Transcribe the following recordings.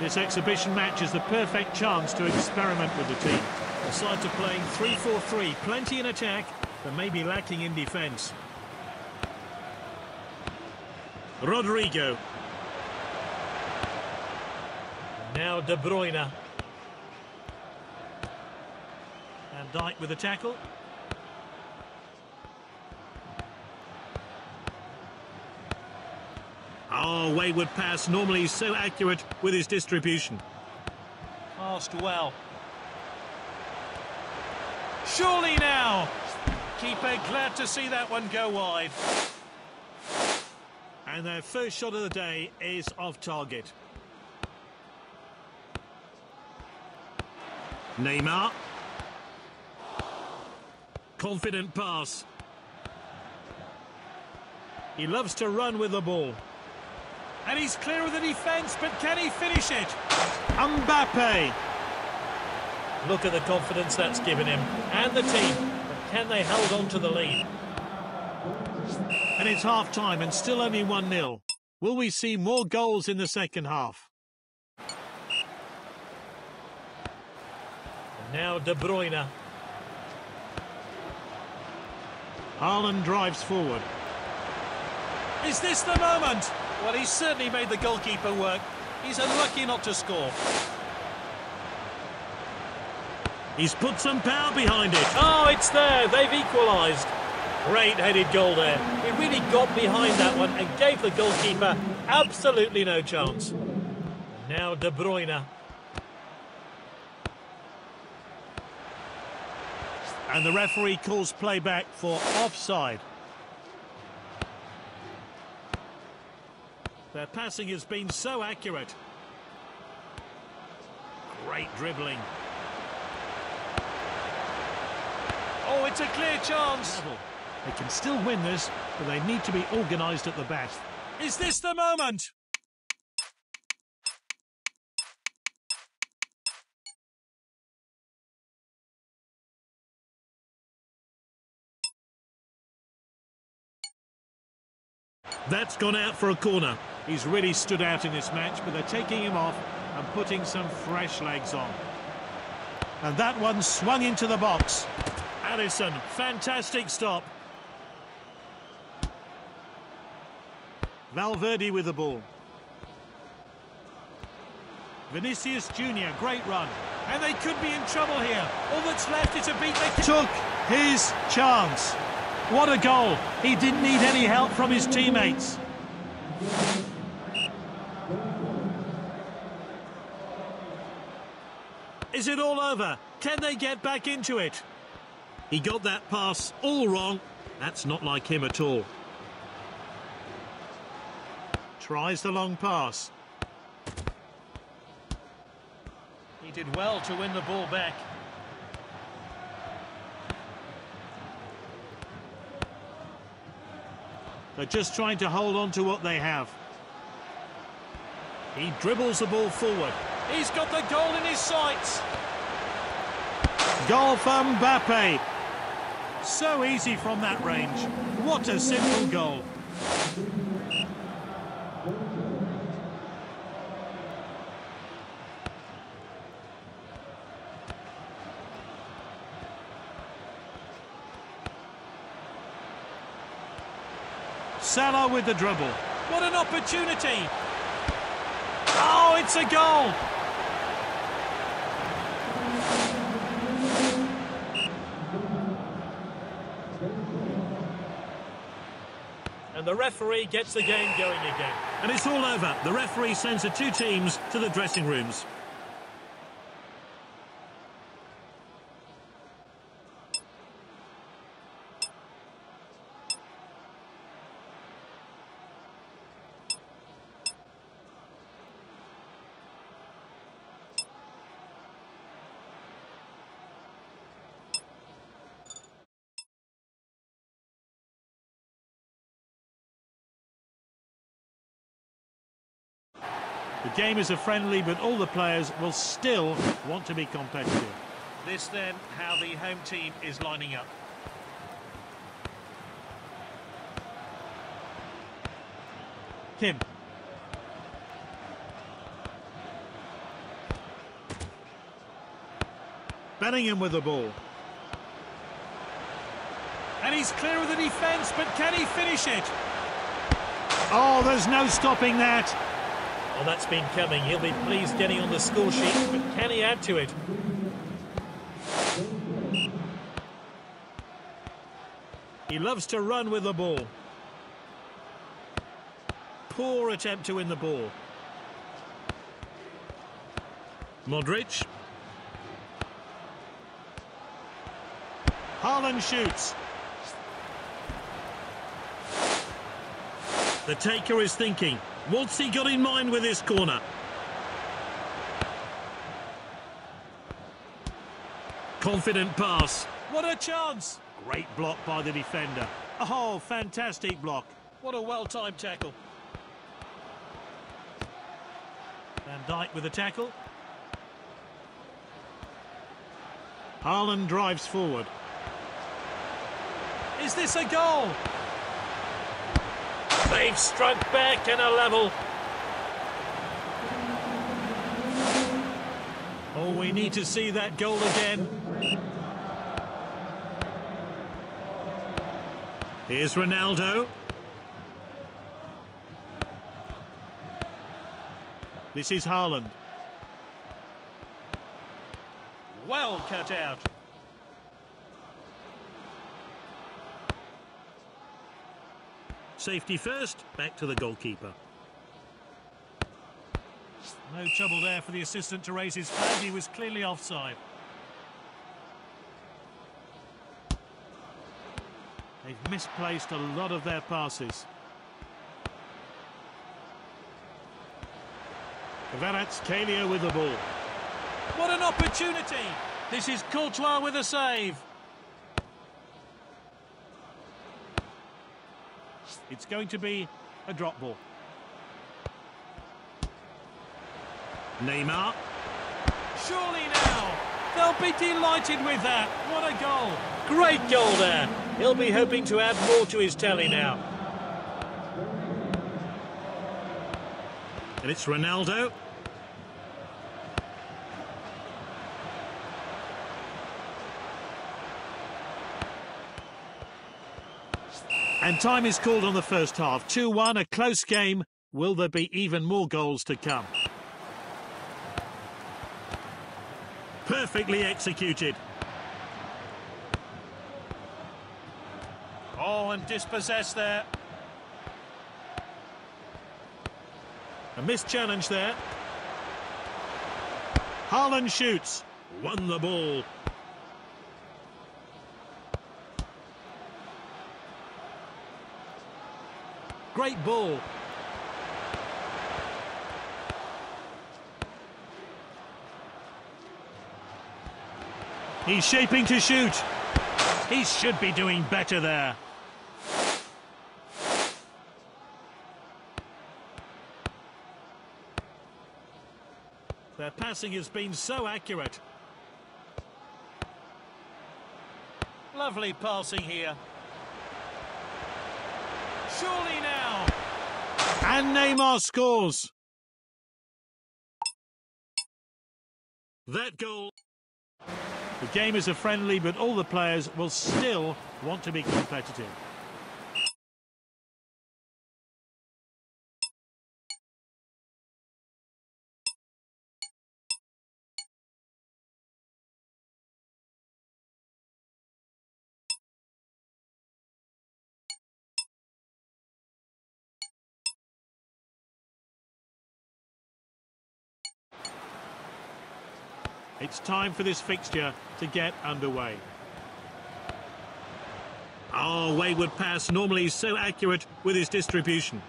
This exhibition match is the perfect chance to experiment with the team. The sides to playing 3-4-3, plenty in attack, but maybe lacking in defence. Rodrigo. Now De Bruyne. Van Dijk with a tackle. Oh, wayward pass, normally so accurate with his distribution. Passed well. Surely now! Keeper glad to see that one go wide. And their first shot of the day is off target. Neymar. Confident pass. He loves to run with the ball. And he's clear of the defence, but can he finish it? Mbappe. Look at the confidence that's given him. And the team. Can they hold on to the lead? And it's half-time and still only 1-0. Will we see more goals in the second half? And now De Bruyne. Haaland drives forward. Is this the moment? Well, he's certainly made the goalkeeper work. He's unlucky not to score. He's put some power behind it. Oh, it's there. They've equalised. Great headed goal there. He really got behind that one and gave the goalkeeper absolutely no chance. Now De Bruyne. And the referee calls playback for offside. Their passing has been so accurate. Great dribbling. Oh, it's a clear chance. They can still win this, but they need to be organised at the back. Is this the moment? That's gone out for a corner. He's really stood out in this match, but they're taking him off and putting some fresh legs on. And that one swung into the box. Alisson, fantastic stop. Valverde with the ball. Vinicius Junior, great run. And they could be in trouble here. All that's left is a beat they took his chance. What a goal. He didn't need any help from his teammates. Is it all over? Can they get back into it? He got that pass all wrong. That's not like him at all. Tries the long pass. He did well to win the ball back. They're just trying to hold on to what they have. He dribbles the ball forward. He's got the goal in his sights. Goal for Mbappe. So easy from that range. What a simple goal. Salah with the dribble. What an opportunity. Oh, it's a goal. And the referee gets the game going again. And it's all over. The referee sends the two teams to the dressing rooms. The game is a friendly, but all the players will still want to be competitive. This then, how the home team is lining up. Kim. Bellingham with the ball. And he's clear of the defence, but can he finish it? Oh, there's no stopping that. Well, that's been coming. He'll be pleased getting on the score sheet, but can he add to it? He loves to run with the ball. Poor attempt to win the ball. Modric. Haaland shoots. The taker is thinking, what's he got in mind with this corner? Confident pass. What a chance! Great block by the defender. Oh, fantastic block. What a well-timed tackle. Van Dijk with a tackle. Haaland drives forward. Is this a goal? They've struck back and a level. Oh, we need to see that goal again. Here's Ronaldo. This is Haaland. Well cut out. Safety first, back to the goalkeeper. No trouble there for the assistant to raise his flag. He was clearly offside. They've misplaced a lot of their passes. Kvaratskhelia with the ball. What an opportunity! This is Courtois with a save. It's going to be a drop ball. Neymar. Surely now. They'll be delighted with that. What a goal. Great goal there. He'll be hoping to add more to his tally now. And it's Ronaldo. And time is called on the first half. 2-1, a close game. Will there be even more goals to come? Perfectly executed. Oh, and dispossessed there. A missed challenge there. Haaland shoots. Won the ball. Great ball. He's shaping to shoot. He should be doing better there. Their passing has been so accurate. Lovely passing here. Surely now. And Neymar scores. That goal. The game is a friendly, but all the players will still want to be competitive. It's time for this fixture to get underway. Oh, wayward pass. Normally so accurate with his distribution.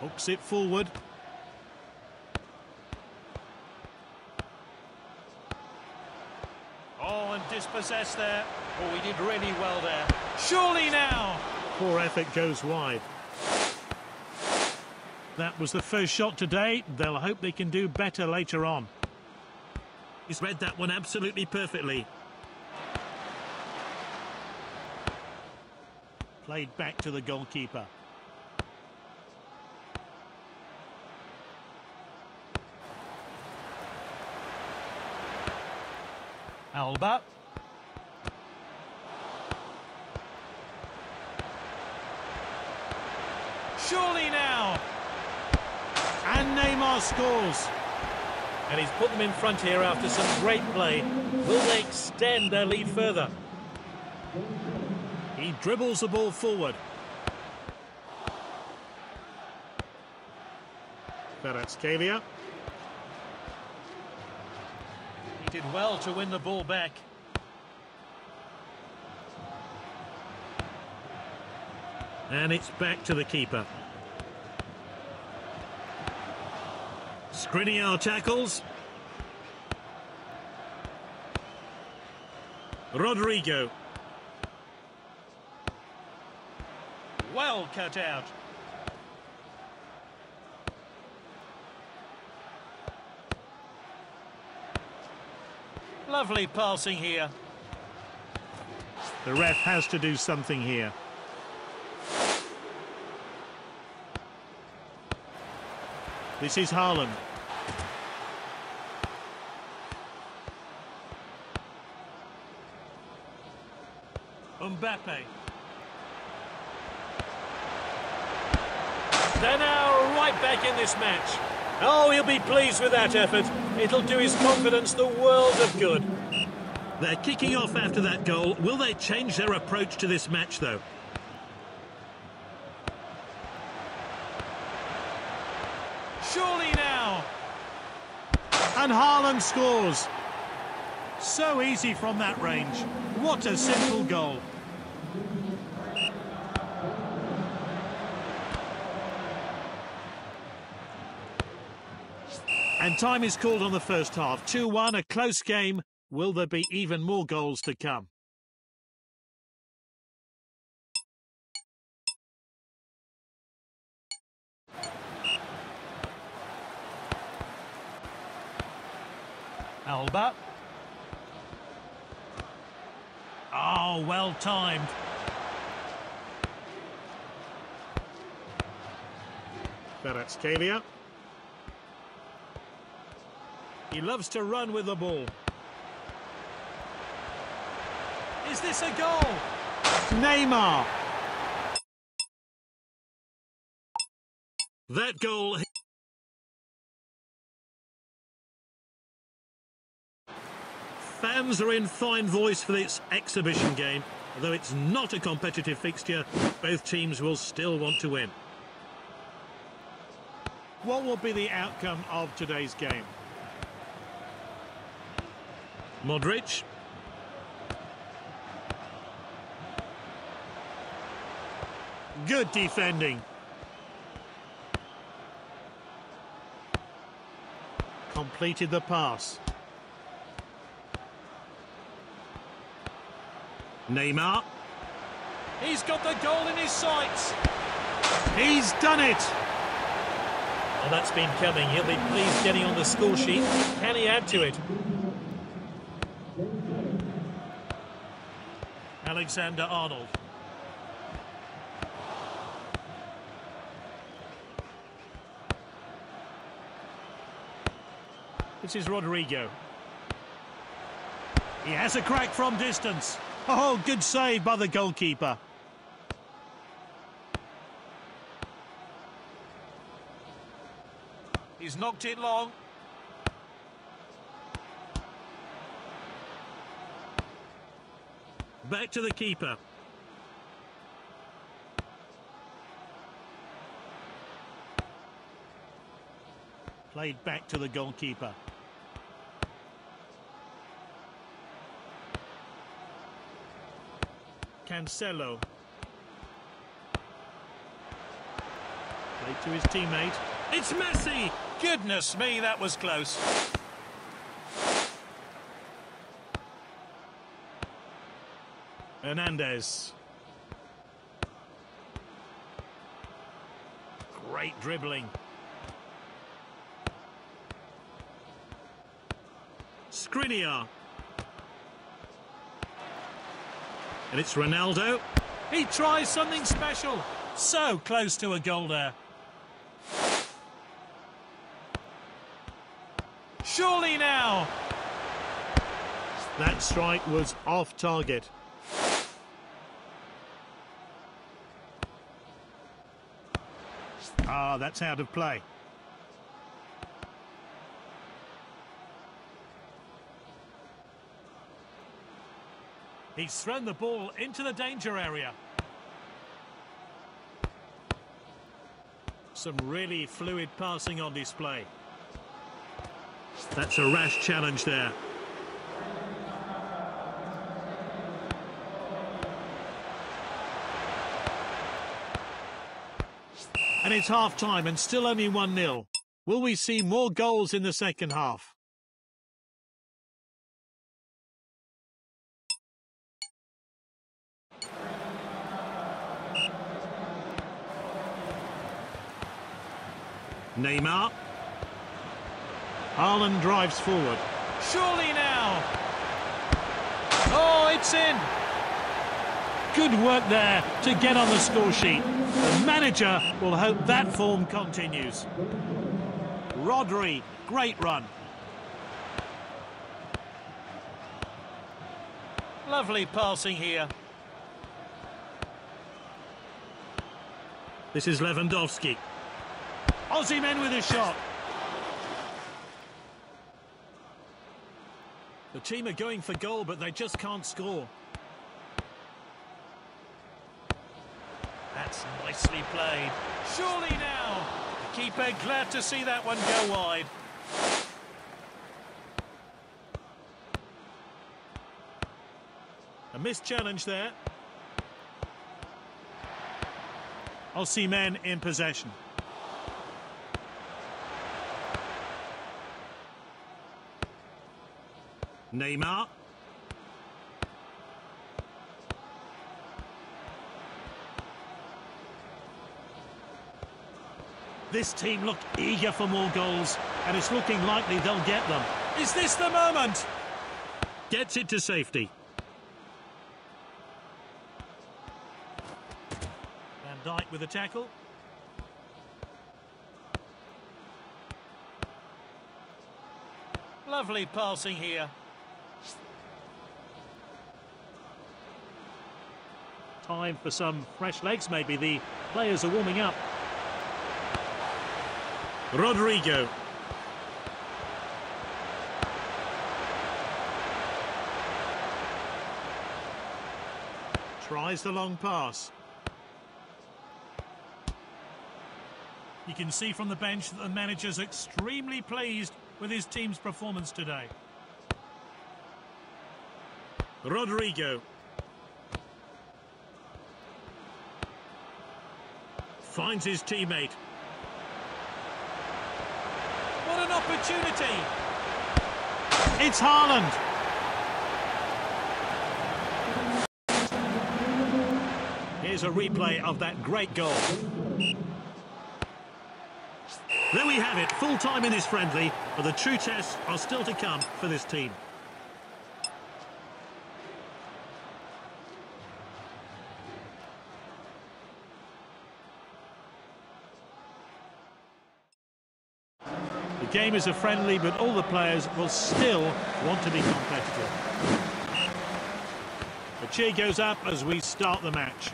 Hooks it forward. Oh, and dispossessed there. Oh, he did really well there. Surely now. Poor effort goes wide. That was the first shot today. They'll hope they can do better later on. He's read that one absolutely perfectly. Played back to the goalkeeper. Alba. Surely now. And Neymar scores. And he's put them in front here after some great play. Will they extend their lead further? He dribbles the ball forward. Kvaratskhelia. He did well to win the ball back. And it's back to the keeper. Skriniar tackles. Rodrigo. Well cut out. Lovely passing here. The ref has to do something here. This is Haaland. Mbappe. They're now right back in this match. Oh, he'll be pleased with that effort. It'll do his confidence the world of good. They're kicking off after that goal. Will they change their approach to this match, though? Surely now. And Haaland scores. So easy from that range. What a simple goal. And time is called on the first half. 2-1, a close game. Will there be even more goals to come? Alba. Oh, well timed. Kvaratskhelia. He loves to run with the ball. Is this a goal? Neymar. That goal... Fans are in fine voice for this exhibition game. Although it's not a competitive fixture, both teams will still want to win. What will be the outcome of today's game? Modric. Good defending. Completed the pass. Neymar. He's got the goal in his sights. He's done it. Well, that's been coming. He'll be pleased getting on the score sheet. Can he add to it? Alexander Arnold. This is Rodrigo. He has a crack from distance. Oh, good save by the goalkeeper. He's knocked it long. Back to the keeper. Played back to the goalkeeper. Cancelo. Played to his teammate. It's Messi! Goodness me, that was close. Hernandez. Great dribbling. Skriniar. And it's Ronaldo. He tries something special. So close to a goal there. Surely now. That strike was off target. Ah, that's out of play. He's thrown the ball into the danger area. Some really fluid passing on display. That's a rash challenge there. And it's half-time and still only 1-0. Will we see more goals in the second half? Neymar. Haaland drives forward. Surely now. Oh, it's in. Good work there to get on the score sheet. The manager will hope that form continues. Rodri, great run. Lovely passing here. This is Lewandowski. Osimhen with a shot. The team are going for goal, but they just can't score. That's nicely played. Surely now. The keeper glad to see that one go wide. A missed challenge there. Osimhen in possession. Neymar. This team look eager for more goals, and it's looking likely they'll get them. Is this the moment? Gets it to safety. Van Dijk with a tackle. Lovely passing here. Time for some fresh legs, maybe. The players are warming up. Rodrigo. Tries the long pass. You can see from the bench that the manager's extremely pleased with his team's performance today. Rodrigo. Finds his teammate. An opportunity! It's Haaland. Here's a replay of that great goal. There we have it, full time in this friendly, but the true tests are still to come for this team. Game is a friendly, but all the players will still want to be competitive. The cheer goes up as we start the match.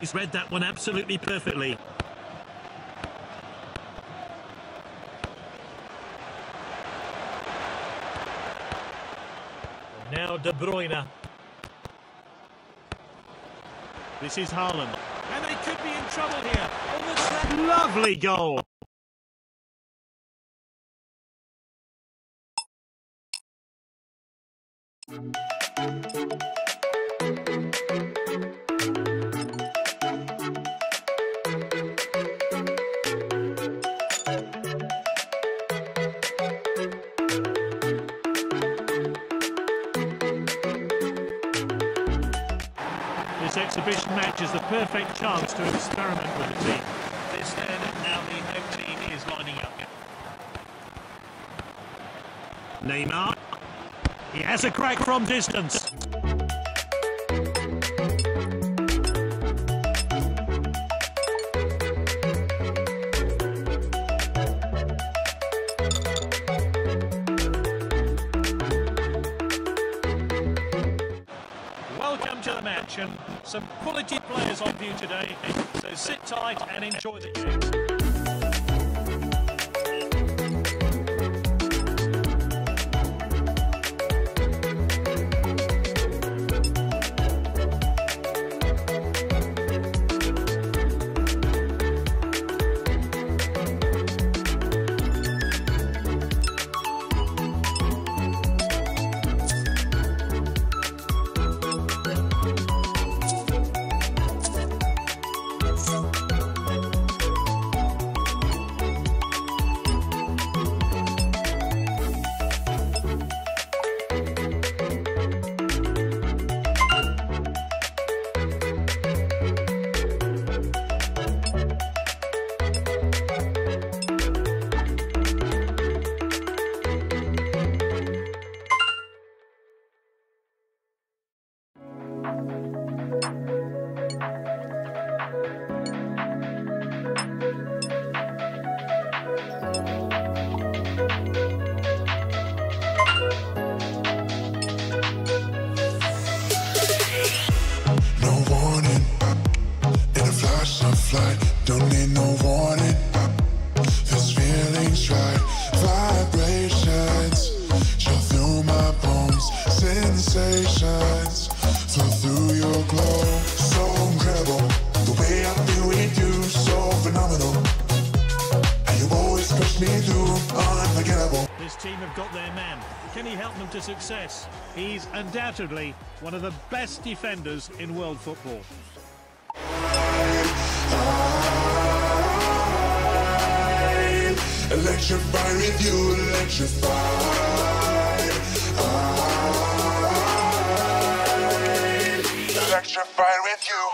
He's read that one absolutely perfectly. And Now De Bruyne. This is Haaland. And they could be in trouble here. Lovely goal. This exhibition match is the perfect chance to experiment with the team. This then, now the home team is lining up. Neymar. He has a crack from distance. welcome to the match and some quality players on view today. So sit tight and enjoy the. Undoubtedly one of the best defenders in world football. Electrify with you, electrify. Electrify with you.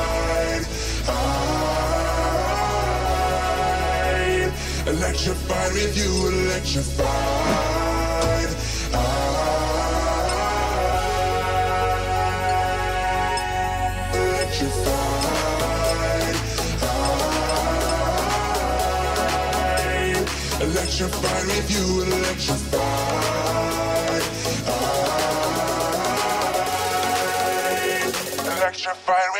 Electrified with you, electrified. Ah, electrified with you. Ah,